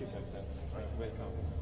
Thank you, Captain. Welcome.